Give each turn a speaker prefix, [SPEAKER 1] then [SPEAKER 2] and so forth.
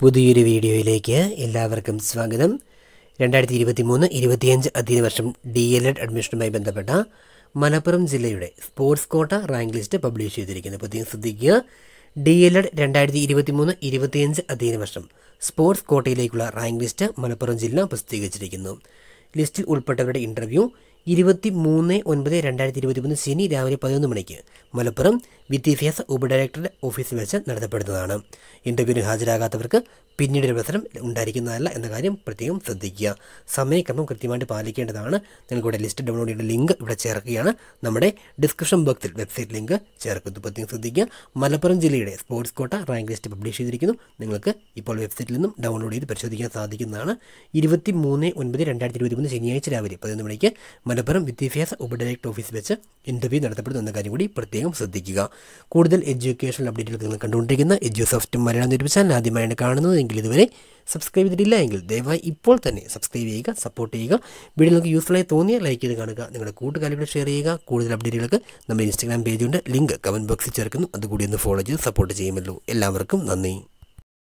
[SPEAKER 1] പുതിയൊരു വീഡിയോയിലേക്ക് എല്ലാവർക്കും സ്വാഗതം. രണ്ടായിരത്തി ഇരുപത്തി മൂന്ന് ഇരുപത്തിയഞ്ച് അധ്യയന വർഷം ഡി എൽ എഡ് അഡ്മിഷനുമായി ബന്ധപ്പെട്ട മലപ്പുറം ജില്ലയുടെ sports quota rank list publish ചെയ്തിരിക്കുന്നു. പുതിയ ശ്രദ്ധിക്കുക. ഡി എൽ എഡ് രണ്ടായിരത്തി ഇരുപത്തി മൂന്ന് ഇരുപത്തിയഞ്ച് അധ്യയന വർഷം സ്പോർട്സ് കോട്ടയിലേക്കുള്ള റാങ്ക് ലിസ്റ്റ് മലപ്പുറം ജില്ല പ്രസിദ്ധീകരിച്ചിരിക്കുന്നു. ലിസ്റ്റിൽ ഉൾപ്പെട്ടവരുടെ ഇന്റർവ്യൂ ഇരുപത്തി മൂന്ന് ഒൻപത് രണ്ടായിരത്തി ഇരുപത്തി മൂന്ന് ശനി രാവിലെ പതിനൊന്ന് മണിക്ക് മലപ്പുറം വിദ്യാഭ്യാസ ഉപഡയറക്ടറുടെ ഓഫീസിൽ വെച്ച് നടത്തപ്പെടുന്നതാണ്. ഇന്റർവ്യൂവിന് ഹാജരാകാത്തവർക്ക് പിന്നീട് ഒരു അവസരം ഉണ്ടായിരിക്കുന്നതല്ല എന്ന കാര്യം പ്രത്യേകം ശ്രദ്ധിക്കുക. സമയക്രമം കൃത്യമായിട്ട് പാലിക്കേണ്ടതാണ്. നിങ്ങൾക്കിവിടെ ലിസ്റ്റ് ഡൗൺലോഡ് ചെയ്യേണ്ട ലിങ്ക് ഇവിടെ ചേർക്കുകയാണ്. നമ്മുടെ ഡിസ്ക്രിപ്ഷൻ ബോക്സിൽ വെബ്സൈറ്റ് ലിങ്ക് ചേർക്കുന്നു. പ്രത്യേകം ശ്രദ്ധിക്കുക. മലപ്പുറം ജില്ലയുടെ sports quota rank list publish ചെയ്തിരിക്കുന്നു. നിങ്ങൾക്ക് ഇപ്പോൾ വെബ്സൈറ്റിൽ നിന്നും ഡൗൺലോഡ് ചെയ്ത് പരിശോധിക്കാൻ സാധിക്കുന്നതാണ്. ഇരുപത്തി മൂന്ന് ഒൻപത് രണ്ടായിരത്തി ഇരുപത്തി മൂന്ന് ശനിയാഴ്ച രാവിലെ പതിനൊന്ന് മണിക്ക് മലപ്പുറം വിദ്യാഭ്യാസ ഉപഡയറക്ടർ ഓഫീസ് വെച്ച് ഇന്റർവ്യൂ നടത്തപ്പെടുന്ന കാര്യം കൂടി പ്രത്യേകം ശ്രദ്ധിക്കുക. കൂടുതൽ എഡ്യൂക്കേഷണൽ അപ്ഡേറ്റുകൾ നിങ്ങൾ കണ്ടുകൊണ്ടിരിക്കുന്ന edu soft Malayalam YouTube channel ആദ്യമായാണ് കാണുന്നത്. എങ്കിൽ ഇതുവരെ സബ്സ്ക്രൈബ് ചെയ്തിട്ടില്ല എങ്കിൽ ദയവായി ഇപ്പോൾ തന്നെ സബ്സ്ക്രൈബ് ചെയ്യുക സപ്പോർട്ട് ചെയ്യുക. വീഡിയോ നിങ്ങൾക്ക് യൂസ്ഫുള്ളായി തോന്നിയാൽ ലൈക്ക് ചെയ്ത് കാണുക. നിങ്ങളുടെ കൂട്ടുകാരികളെ ഷെയർ ചെയ്യുക. കൂടുതൽ അപ്ഡേറ്റുകൾക്ക് നമ്മുടെ ഇൻസ്റ്റാഗ്രാം പേജുണ്ട് ലിങ്ക് കമന്റ് ബോക്സിൽ ചേർക്കുന്നു. അതുകൂടി ഒന്ന് ഫോളോ ചെയ്ത് സപ്പോർട്ട് ചെയ്യുമല്ലോ. എല്ലാവർക്കും നന്ദി.